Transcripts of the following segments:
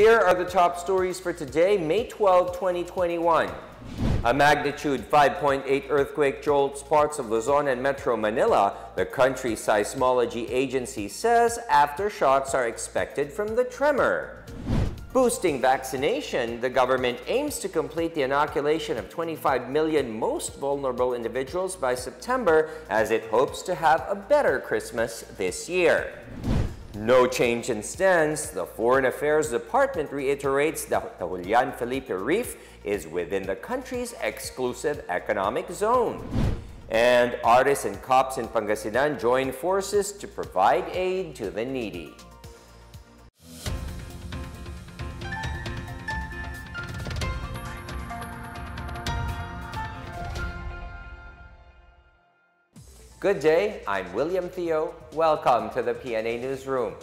Here are the top stories for today, May 12, 2021. A magnitude 5.8 earthquake jolts parts of Luzon and Metro Manila, the country's seismology agency says aftershocks are expected from the tremor. Boosting vaccination, the government aims to complete the inoculation of 25 million most vulnerable individuals by September as it hopes to have a better Christmas this year. No change in stance, the Foreign Affairs Department reiterates that the Julian Felipe Reef is within the country's exclusive economic zone. And artists and cops in Pangasinan join forces to provide aid to the needy. Good day, I'm William Theo. Welcome to the PNA Newsroom.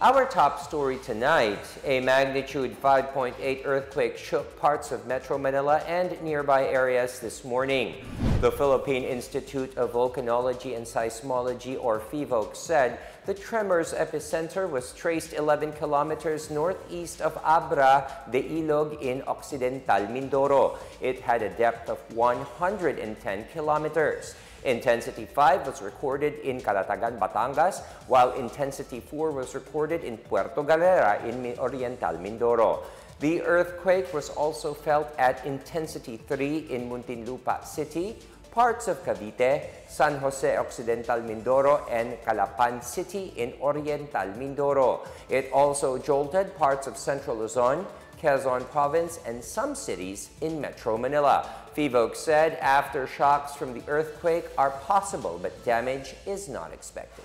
Our top story tonight, a magnitude 5.8 earthquake shook parts of Metro Manila and nearby areas this morning. The Philippine Institute of Volcanology and Seismology, or PHIVOLCS, said the tremor's epicenter was traced 11 kilometers northeast of Abra de Ilog in Occidental Mindoro. It had a depth of 110 kilometers. Intensity 5 was recorded in Calatagan, Batangas, while Intensity 4 was recorded in Puerto Galera in Oriental Mindoro. The earthquake was also felt at Intensity 3 in Muntinlupa City, parts of Cavite, San Jose Occidental Mindoro, and Calapan City in Oriental Mindoro. It also jolted parts of Central Luzon, Quezon Province, and some cities in Metro Manila. PHIVOLCS said aftershocks from the earthquake are possible, but damage is not expected.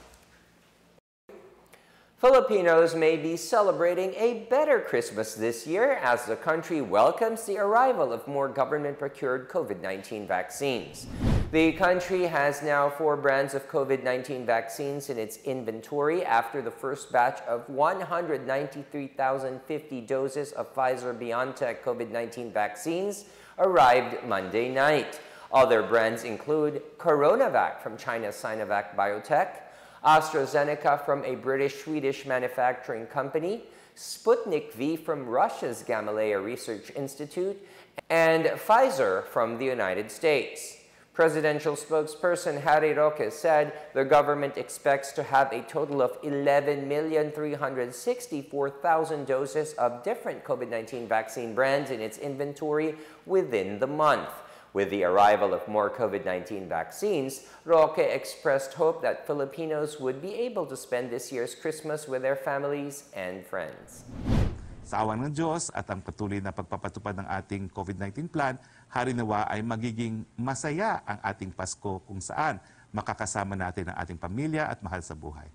Filipinos may be celebrating a better Christmas this year as the country welcomes the arrival of more government-procured COVID-19 vaccines. The country has now four brands of COVID-19 vaccines in its inventory after the first batch of 193,050 doses of Pfizer-BioNTech COVID-19 vaccines arrived Monday night. Other brands include CoronaVac from China's Sinovac Biotech, AstraZeneca from a British-Swedish manufacturing company, Sputnik V from Russia's Gamaleya Research Institute, and Pfizer from the United States. Presidential spokesperson Harry Roque said the government expects to have a total of 11,364,000 doses of different COVID-19 vaccine brands in its inventory within the month. With the arrival of more COVID-19 vaccines, Roque expressed hope that Filipinos would be able to spend this year's Christmas with their families and friends. Sa awan ng Diyos at ang patuloy na pagpapatupad ng ating COVID-19 plan, harinawa ay magiging masaya ang ating Pasko kung saan makakasama natin ang ating pamilya at mahal sa buhay.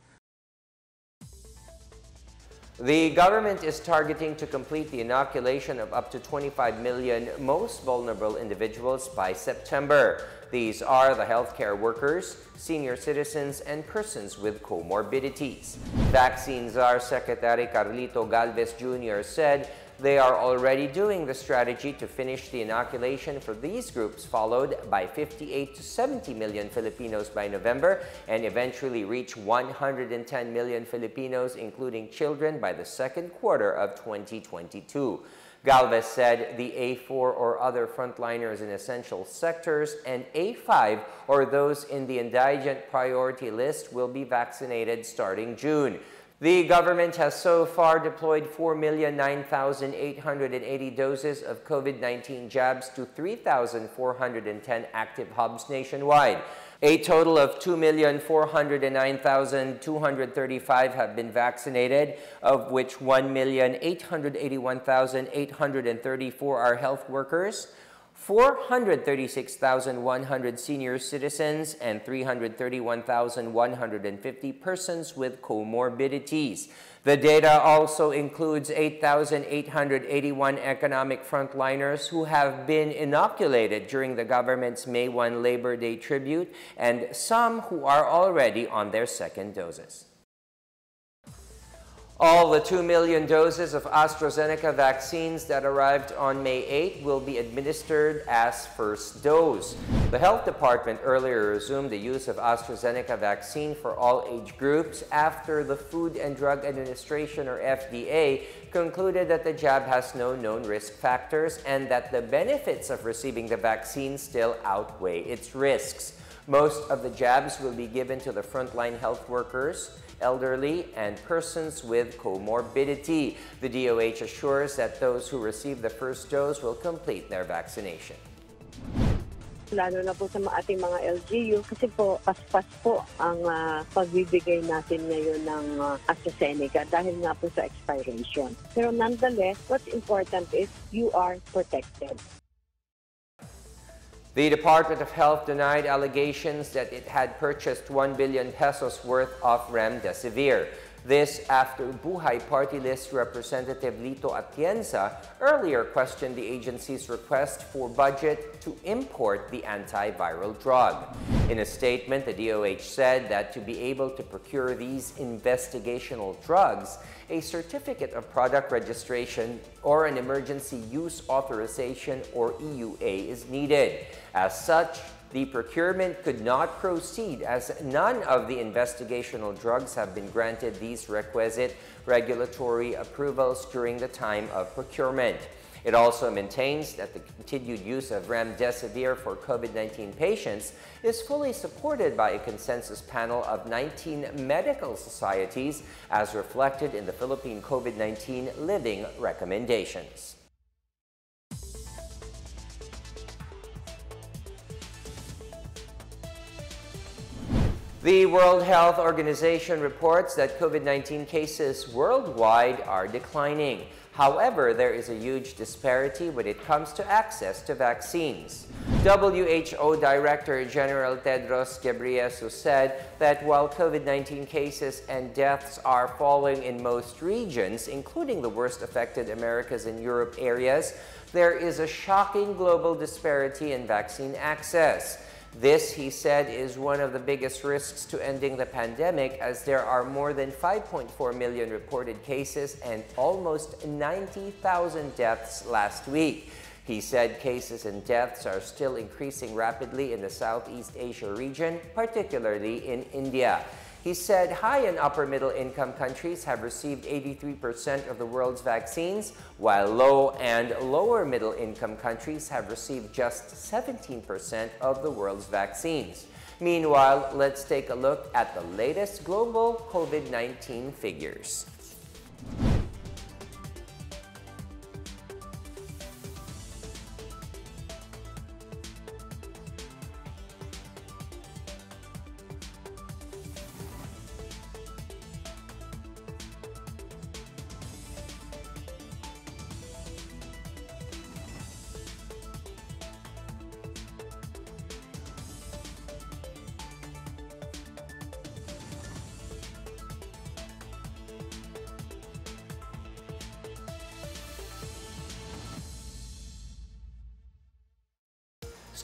The government is targeting to complete the inoculation of up to 25 million most vulnerable individuals by September. These are the healthcare workers, senior citizens, and persons with comorbidities. Vaccine Czar Secretary Carlito Galvez Jr. said they are already doing the strategy to finish the inoculation for these groups, followed by 58 to 70 million Filipinos by November, and eventually reach 110 million Filipinos, including children, by the second quarter of 2022. Galvez said the A4 or other frontliners in essential sectors and A5 or those in the indigent priority list will be vaccinated starting June. The government has so far deployed 4,009,880 doses of COVID-19 jabs to 3,410 active hubs nationwide. A total of 2,409,235 have been vaccinated, of which 1,881,834 are health workers, 436,100 senior citizens and 331,150 persons with comorbidities. The data also includes 8,881 economic frontliners who have been inoculated during the government's May 1 Labor Day tribute and some who are already on their second doses. All the 2 million doses of AstraZeneca vaccines that arrived on May 8 will be administered as first dose. The Health Department earlier resumed the use of AstraZeneca vaccine for all age groups after the Food and Drug Administration or FDA concluded that the jab has no known risk factors and that the benefits of receiving the vaccine still outweigh its risks. Most of the jabs will be given to the frontline health workers elderly, and persons with comorbidity. The DOH assures that those who receive the first dose will complete their vaccination. lalo na po sa ating mga LGU kasi po paspas po ang uh, pagbibigay natin ngayon ng uh, AstraZeneca dahil nga po sa expiration. Pero nonetheless, what's important is you are protected. The Department of Health denied allegations that it had purchased 1 billion pesos worth of remdesivir. This after Buhay Party List Representative Lito Atienza earlier questioned the agency's request for budget to import the antiviral drug. In a statement, the DOH said that to be able to procure these investigational drugs, a certificate of product registration or an emergency use authorization or EUA is needed. As such, the procurement could not proceed as none of the investigational drugs have been granted these requisite regulatory approvals during the time of procurement. It also maintains that the continued use of remdesivir for COVID-19 patients is fully supported by a consensus panel of 19 medical societies as reflected in the Philippine COVID-19 Living Recommendations. The World Health Organization reports that COVID-19 cases worldwide are declining. However, there is a huge disparity when it comes to access to vaccines. WHO Director General Tedros Ghebreyesus said that while COVID-19 cases and deaths are falling in most regions, including the worst affected Americas and Europe areas, there is a shocking global disparity in vaccine access. This, he said, is one of the biggest risks to ending the pandemic as there are more than 5.4 million reported cases and almost 90,000 deaths last week. He said cases and deaths are still increasing rapidly in the Southeast Asia region, particularly in India. He said high and upper middle income countries have received 83% of the world's vaccines, while low and lower middle income countries have received just 17% of the world's vaccines. Meanwhile, let's take a look at the latest global COVID 19 figures.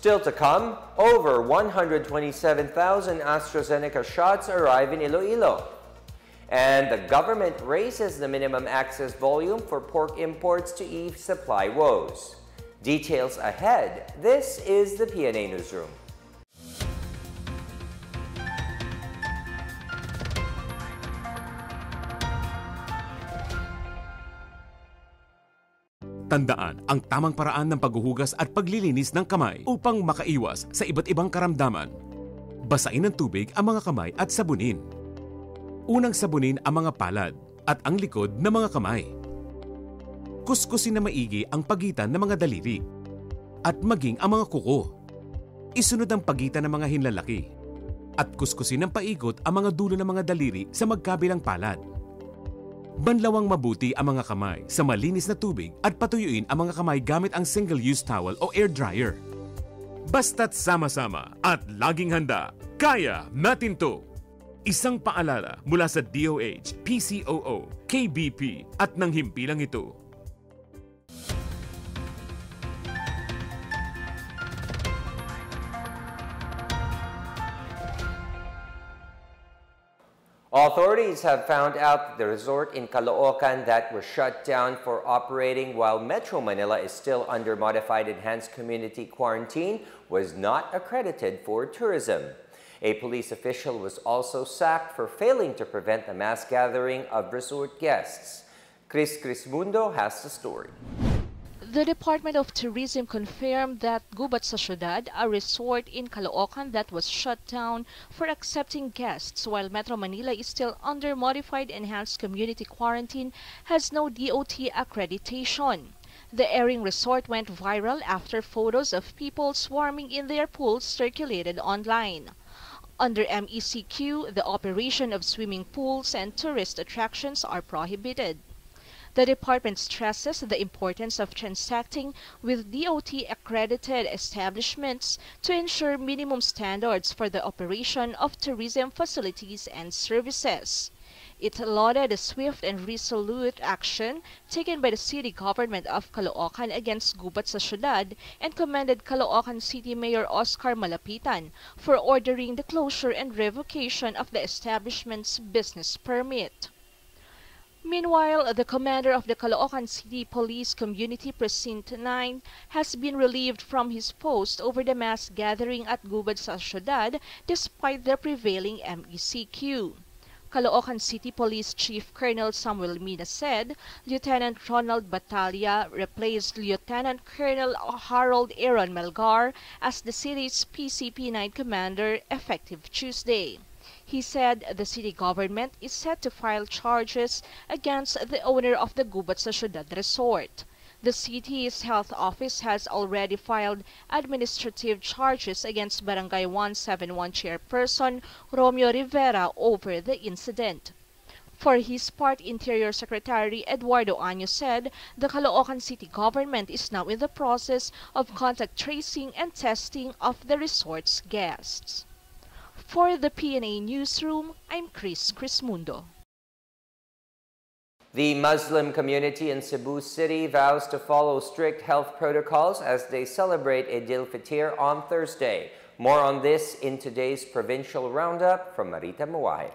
Still to come, over 127,000 AstraZeneca shots arrive in Iloilo. And the government raises the minimum access volume for pork imports to ease supply woes. Details ahead. This is the PNA Newsroom. Tandaan ang tamang paraan ng paghuhugas at paglilinis ng kamay upang makaiwas sa iba't ibang karamdaman. Basain ng tubig ang mga kamay at sabunin. Unang sabunin ang mga palad at ang likod ng mga kamay. Kuskusin na maigi ang pagitan ng mga daliri at maging ang mga kuko. Isunod ang pagitan ng mga hinlalaki at kuskusin ng paikot ang mga dulo ng mga daliri sa magkabilang palad. Banlawang mabuti ang mga kamay sa malinis na tubig at patuyuin ang mga kamay gamit ang single-use towel o air dryer. Basta't sama-sama at laging handa, kaya natin to! Isang paalala mula sa DOH, PCOO, KBP at ng himpilang ito. Authorities have found out the resort in Caloocan that was shut down for operating while Metro Manila is still under modified enhanced community quarantine was not accredited for tourism. A police official was also sacked for failing to prevent the mass gathering of resort guests. Kris Crismundo has the story. The Department of Tourism confirmed that Gubat sa Ciudad, a resort in Caloocan that was shut down for accepting guests while Metro Manila is still under modified enhanced community quarantine, has no DOT accreditation. The airing resort went viral after photos of people swarming in their pools circulated online. Under MECQ, the operation of swimming pools and tourist attractions are prohibited. The department stresses the importance of transacting with DOT-accredited establishments to ensure minimum standards for the operation of tourism facilities and services. It lauded the swift and resolute action taken by the city government of Caloocan against Gubat sa Ciudad and commended Caloocan City Mayor Oscar Malapitan for ordering the closure and revocation of the establishment's business permit. Meanwhile, the commander of the Caloocan City Police Community Precinct 9 has been relieved from his post over the mass gathering at Gubat sa Ciudad despite the prevailing MECQ. Caloocan City Police Chief Colonel Samuel Mina said Lieutenant Ronald Batalla replaced Lieutenant Colonel Harold Aaron Melgar as the city's PCP-9 commander effective Tuesday. He said the city government is set to file charges against the owner of the Gubat sa Ciudad Resort. The city's health office has already filed administrative charges against Barangay 171 chairperson Romeo Rivera over the incident. For his part, Interior Secretary Eduardo Año said the Caloocan City government is now in the process of contact tracing and testing of the resort's guests. For the PNA Newsroom, I'm Kris Crismundo. The Muslim community in Cebu City vows to follow strict health protocols as they celebrate Eid al-Fitr on Thursday. More on this in today's provincial roundup from Marita Moaje.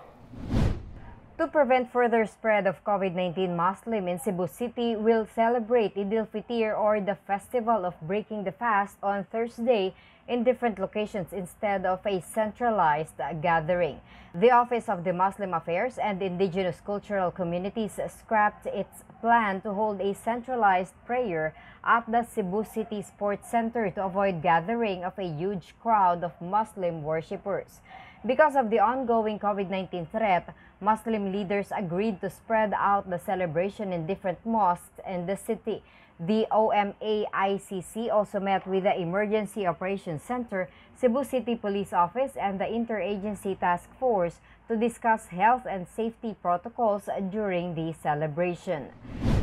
To prevent further spread of COVID-19, Muslim in Cebu City will celebrate Eid al-Fitr or the Festival of Breaking the Fast on Thursday in different locations instead of a centralized gathering. The Office of the Muslim Affairs and Indigenous Cultural Communities scrapped its plan to hold a centralized prayer at the Cebu City Sports Center to avoid gathering of a huge crowd of Muslim worshippers. Because of the ongoing COVID-19 threat, Muslim leaders agreed to spread out the celebration in different mosques in the city. The OMA-ICC also met with the Emergency Operations Center, Cebu City Police Office, and the Interagency Task Force to discuss health and safety protocols during the celebration.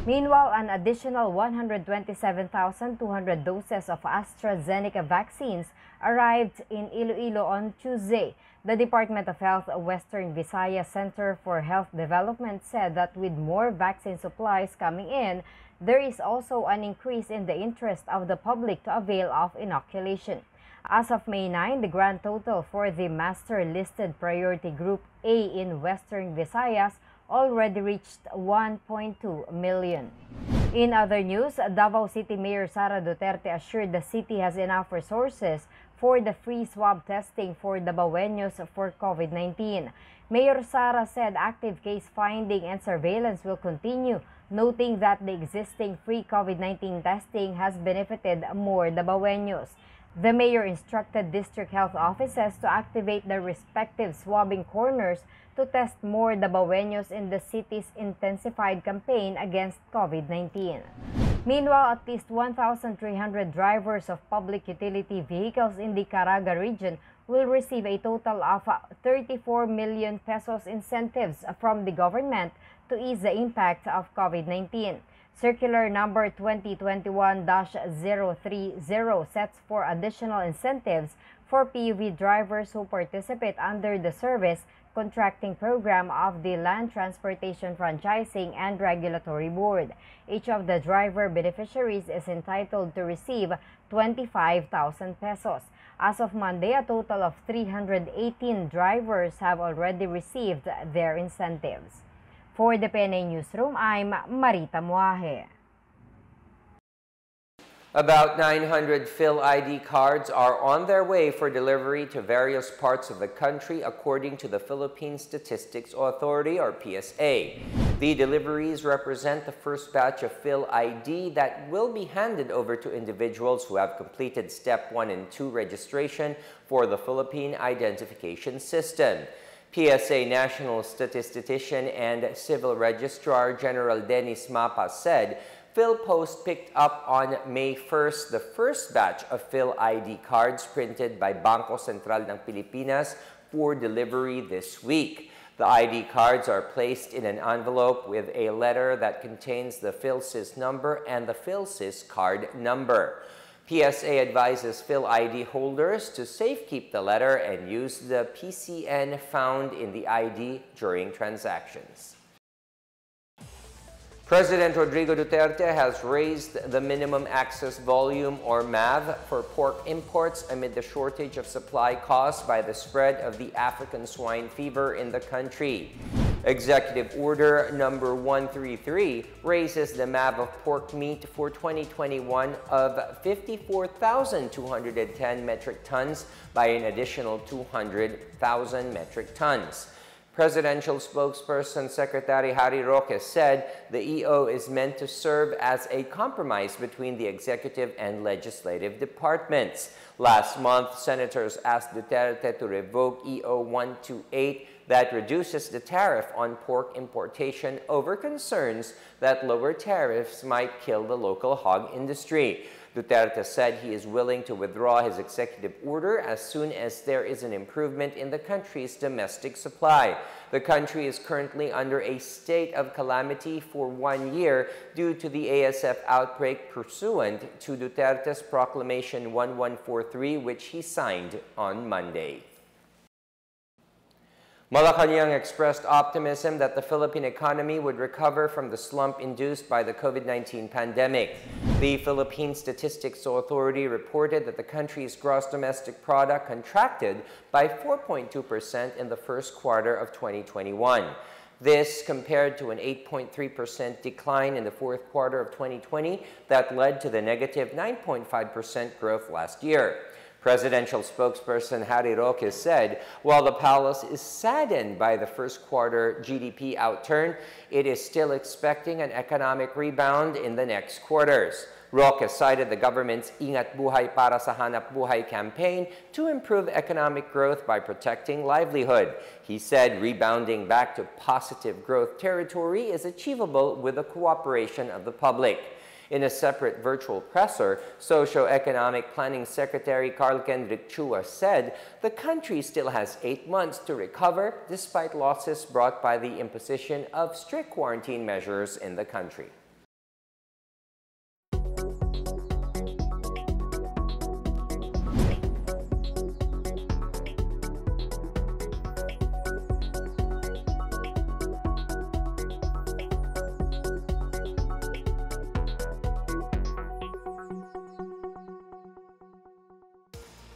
Meanwhile, an additional 127,200 doses of AstraZeneca vaccines arrived in Iloilo on Tuesday. The Department of Health Western Visayas Center for Health Development said that with more vaccine supplies coming in, there is also an increase in the interest of the public to avail of inoculation. As of May 9, the grand total for the master listed priority group A in Western Visayas already reached 1.2 million. In other news, Davao City Mayor Sara Duterte assured the city has enough resources for the free swab testing for Davaoenos for COVID-19. Mayor Sara said active case finding and surveillance will continue noting that the existing free COVID-19 testing has benefited more the Davaoenos. The mayor instructed district health offices to activate their respective swabbing corners to test more the Davaoenos in the city's intensified campaign against COVID-19. Meanwhile, at least 1,300 drivers of public utility vehicles in the Caraga region will receive a total of 34 million pesos incentives from the government to ease the impact of COVID-19. Circular number 2021-030 sets for additional incentives for PUV drivers who participate under the service contracting program of the Land Transportation Franchising and Regulatory Board. Each of the driver beneficiaries is entitled to receive 25,000 pesos. As of Monday, a total of 318 drivers have already received their incentives. For the PNA Newsroom, I'm Marita Moaje. About 900 Phil ID cards are on their way for delivery to various parts of the country, according to the Philippine Statistics Authority, or PSA. The deliveries represent the first batch of Phil ID that will be handed over to individuals who have completed Step 1 and 2 registration for the Philippine Identification System. PSA National Statistician and Civil Registrar General Dennis Mapa said PhilPost picked up on May 1st the first batch of PhilID cards printed by Bangko Sentral ng Pilipinas for delivery this week. The ID cards are placed in an envelope with a letter that contains the PhilSys number and the PhilSys card number. PSA advises Phil ID holders to safekeep the letter and use the PCN found in the ID during transactions. President Rodrigo Duterte has raised the minimum access volume or MAV for pork imports amid the shortage of supply caused by the spread of the African swine fever in the country. Executive Order number 133 raises the MAV of pork meat for 2021 of 54,210 metric tons by an additional 200,000 metric tons. Presidential spokesperson Secretary Harry Roque said the EO is meant to serve as a compromise between the executive and legislative departments. Last month, senators asked Duterte to revoke EO 128 that reduces the tariff on pork importation over concerns that lower tariffs might kill the local hog industry. Duterte said he is willing to withdraw his executive order as soon as there is an improvement in the country's domestic supply. The country is currently under a state of calamity for one year due to the ASF outbreak pursuant to Duterte's Proclamation 1143, which he signed on Monday. Malacanang expressed optimism that the Philippine economy would recover from the slump induced by the COVID-19 pandemic. The Philippine Statistics Authority reported that the country's gross domestic product contracted by 4.2% in the first quarter of 2021. This compared to an 8.3% decline in the fourth quarter of 2020 that led to the negative 9.5% growth last year. Presidential spokesperson Harry Roque said, while the palace is saddened by the first quarter GDP outturn, it is still expecting an economic rebound in the next quarters. Roque cited the government's Ingat Buhay para sa Hanap Buhay campaign to improve economic growth by protecting livelihood. He said rebounding back to positive growth territory is achievable with the cooperation of the public. In a separate virtual presser, Socio-Economic Planning Secretary Karl Kendrick Chua said the country still has eight months to recover despite losses brought by the imposition of strict quarantine measures in the country.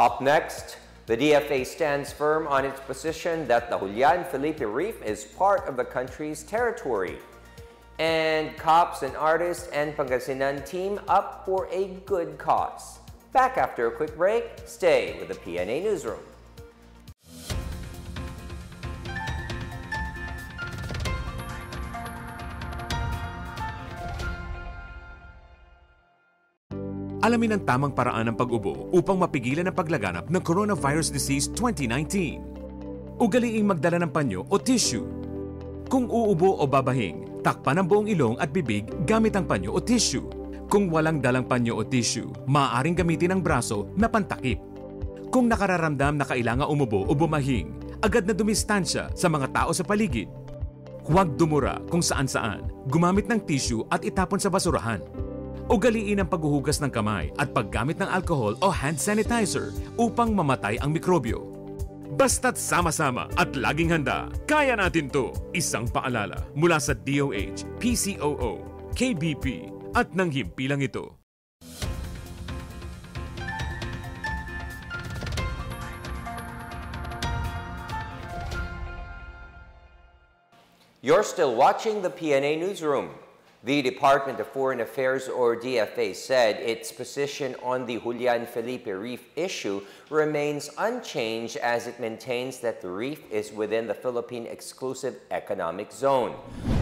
Up next, the DFA stands firm on its position that the Julian Felipe Reef is part of the country's territory. And cops and artists and Pangasinan team up for a good cause. Back after a quick break, stay with the PNA Newsroom. Alamin ang tamang paraan ng pag-ubo upang mapigilan ang paglaganap ng Coronavirus Disease 2019. Ugaliing magdala ng panyo o tissue. Kung uubo o babahing, takpan ang buong ilong at bibig gamit ang panyo o tissue. Kung walang dalang panyo o tissue, maaaring gamitin ang braso na pantakip. Kung nakararamdam na kailangan umubo o bumahing, agad na dumistansya sa mga tao sa paligid. Huwag dumura kung saan-saan, gumamit ng tissue at itapon sa basurahan. Ugaliin ang paghuhugas ng kamay at paggamit ng alcohol o hand sanitizer upang mamatay ang mikrobyo. Basta't sama-sama at laging handa, kaya natin to! Isang paalala mula sa DOH, PCOO, KBP at ng himpilang ito. You're still watching the PNA Newsroom. The Department of Foreign Affairs or DFA said its position on the Julian Felipe Reef issue remains unchanged as it maintains that the reef is within the Philippine exclusive economic zone.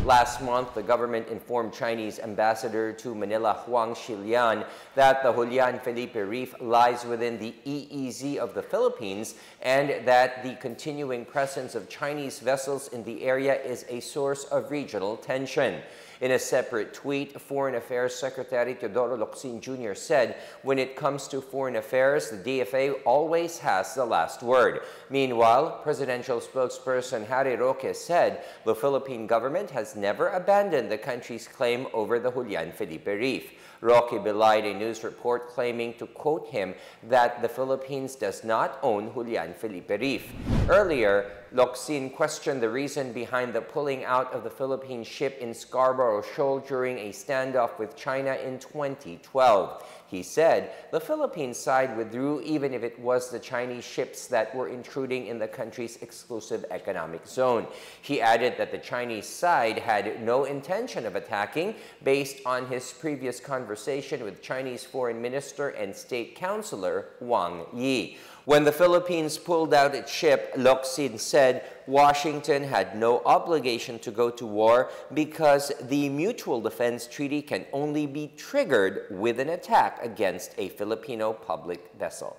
Last month, the government informed Chinese ambassador to Manila Huang Xilian that the Julian Felipe Reef lies within the EEZ of the Philippines and that the continuing presence of Chinese vessels in the area is a source of regional tension. In a separate tweet, Foreign Affairs Secretary Teodoro Locsin Jr. said, when it comes to foreign affairs, the DFA always has the last word. Meanwhile, presidential spokesperson Harry Roque said the Philippine government has never abandoned the country's claim over the Julian Felipe Reef. Roque belied a news report claiming to quote him that the Philippines does not own Julian Felipe Reef. Earlier, Locsin questioned the reason behind the pulling out of the Philippine ship in Scarborough Shoal during a standoff with China in 2012. He said the Philippine side withdrew even if it was the Chinese ships that were intruding in the country's exclusive economic zone. He added that the Chinese side had no intention of attacking based on his previous conversation with Chinese Foreign Minister and State Councilor Wang Yi. When the Philippines pulled out its ship, Locsin said Washington had no obligation to go to war because the Mutual Defense Treaty can only be triggered with an attack against a Filipino public vessel.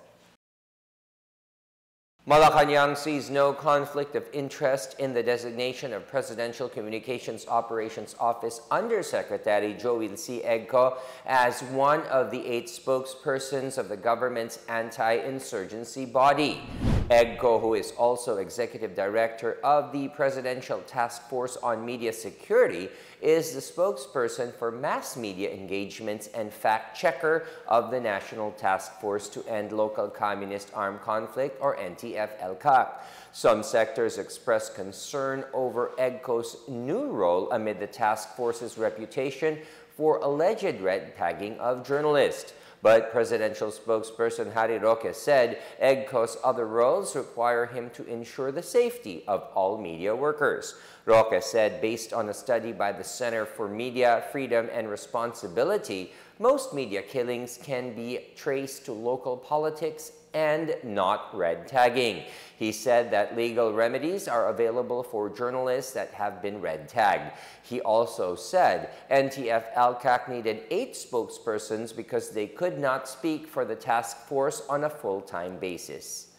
Malacanang sees no conflict of interest in the designation of Presidential Communications Operations Office Undersecretary Joel Sy Egco as one of the eight spokespersons of the government's anti-insurgency body. Egco, who is also executive director of the Presidential Task Force on Media Security, is the spokesperson for mass media engagements and fact checker of the National Task Force to End Local Communist Armed Conflict, or NTF-ELCAC. Some sectors expressed concern over Egco's new role amid the task force's reputation for alleged red tagging of journalists. But presidential spokesperson Harry Roque said Egco's other roles require him to ensure the safety of all media workers. Roque said based on a study by the Center for Media Freedom and Responsibility, most media killings can be traced to local politics and not red tagging. He said that legal remedies are available for journalists that have been red tagged. He also said NTF ELCAC needed eight spokespersons because they could not speak for the task force on a full-time basis.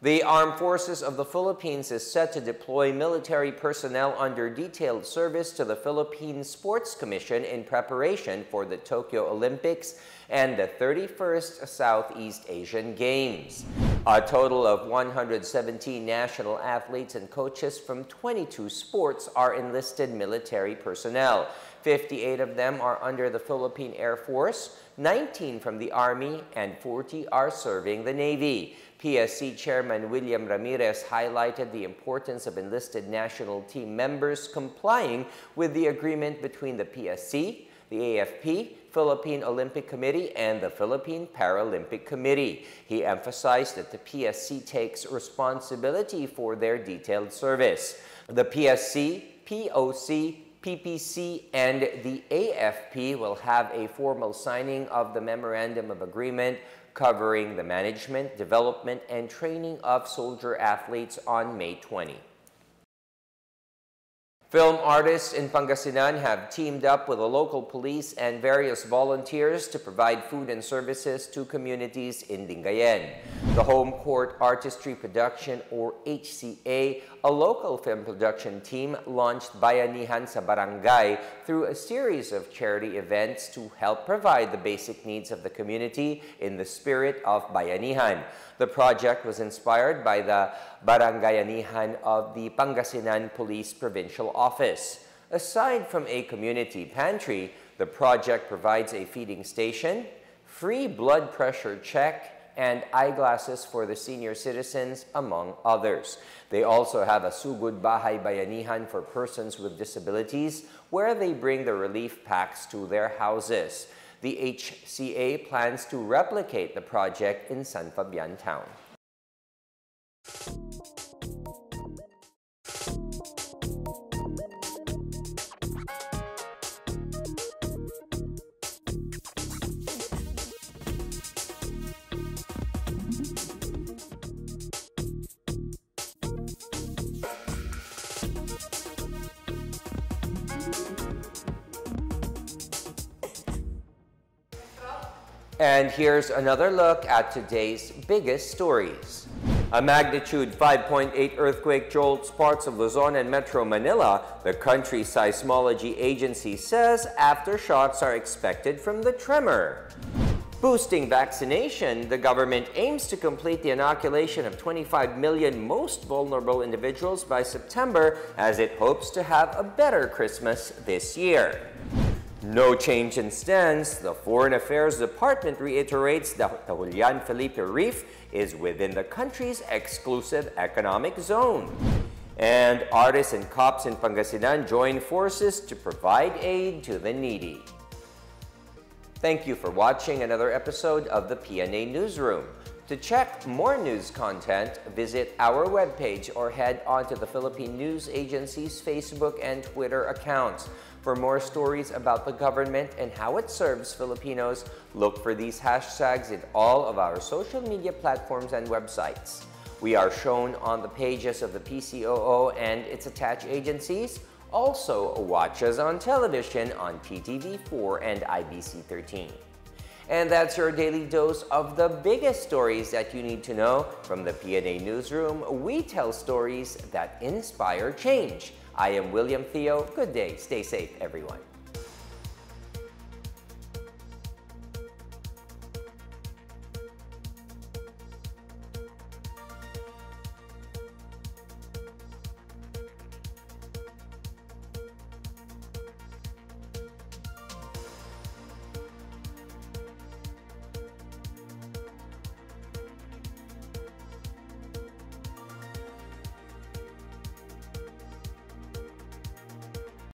The Armed Forces of the Philippines is set to deploy military personnel under detailed service to the Philippine Sports Commission in preparation for the Tokyo Olympics and the 31st Southeast Asian Games. A total of 117 national athletes and coaches from 22 sports are enlisted military personnel. 58 of them are under the Philippine Air Force, 19 from the Army, and 40 are serving the Navy. PSC Chairman William Ramirez highlighted the importance of enlisted national team members complying with the agreement between the PSC, the AFP, Philippine Olympic Committee, and the Philippine Paralympic Committee. He emphasized that the PSC takes responsibility for their detailed service. The PSC, POC, PPC and the AFP will have a formal signing of the Memorandum of Agreement covering the management, development, and training of soldier athletes on May 20. Film artists in Pangasinan have teamed up with the local police and various volunteers to provide food and services to communities in Lingayen. The Home Court Artistry Production or HCA, a local film production team, launched Bayanihan sa Barangay through a series of charity events to help provide the basic needs of the community in the spirit of Bayanihan. The project was inspired by the Barangayanihan of the Pangasinan Police Provincial Office. Aside from a community pantry, the project provides a feeding station, free blood pressure check, and eyeglasses for the senior citizens, among others. They also have a Sugod Bahay Bayanihan for persons with disabilities, where they bring the relief packs to their houses. The HCA plans to replicate the project in San Fabian Town. And here's another look at today's biggest stories. A magnitude 5.8 earthquake jolts parts of Luzon and Metro Manila, the country's seismology agency says aftershocks are expected from the tremor. Boosting vaccination, the government aims to complete the inoculation of 25 million most vulnerable individuals by September as it hopes to have a better Christmas this year. No change in stance. The Foreign Affairs Department reiterates that the Julian Felipe Reef is within the country's exclusive economic zone. And artists and cops in Pangasinan join forces to provide aid to the needy. Thank you for watching another episode of the PNA Newsroom. To check more news content, visit our webpage or head on to the Philippine News Agency's Facebook and Twitter accounts. For more stories about the government and how it serves Filipinos, look for these hashtags in all of our social media platforms and websites. We are shown on the pages of the PCOO and its attached agencies. Also, watch us on television on PTV4 and IBC 13. And that's your daily dose of the biggest stories that you need to know from the PNA Newsroom. We tell stories that inspire change. I am William Theo. Good day. Stay safe, everyone.